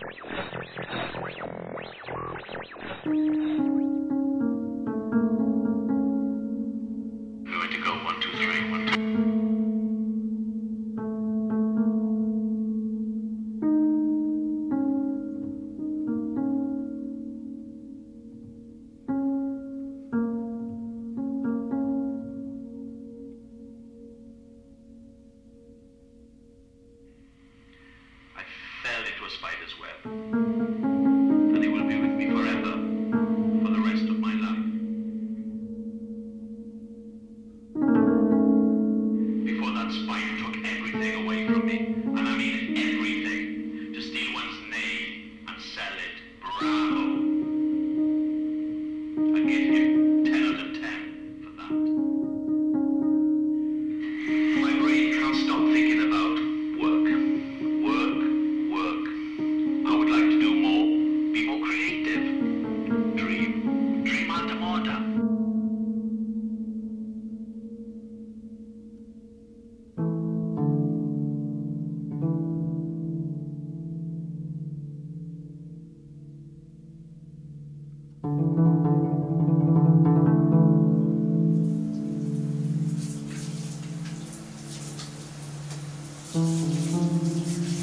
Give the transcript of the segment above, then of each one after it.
Thank you. spider's web. And he will be with me forever, for the rest of my life. Before that spider took everything away from me, and I mean everything, to steal one's name and sell it, bravo. I gave him Música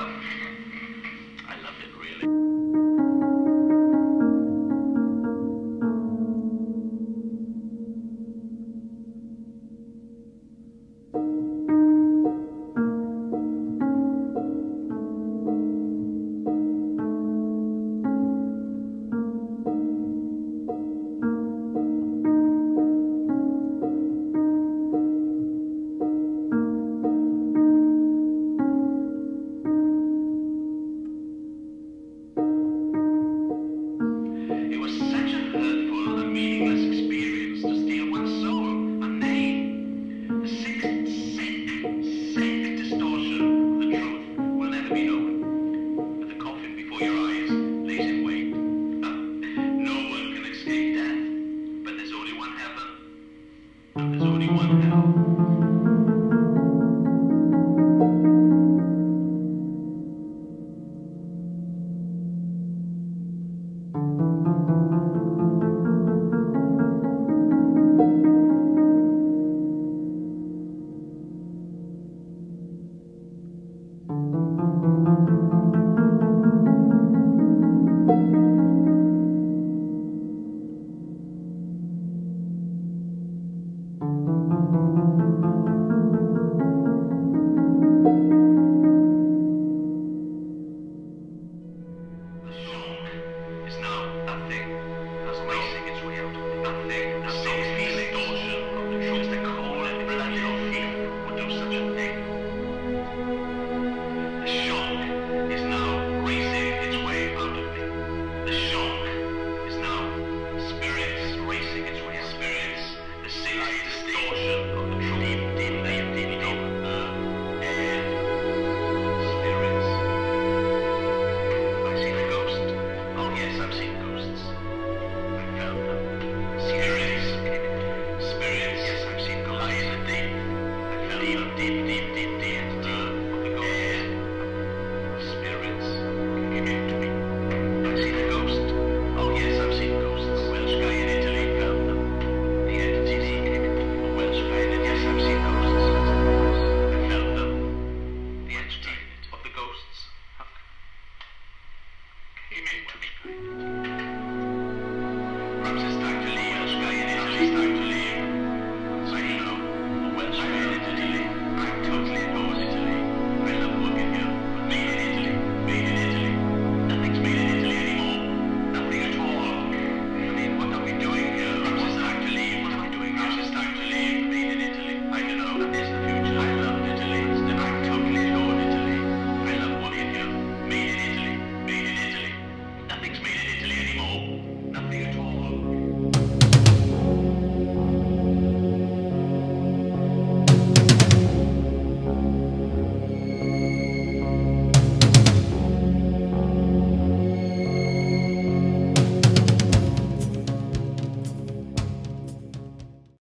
go.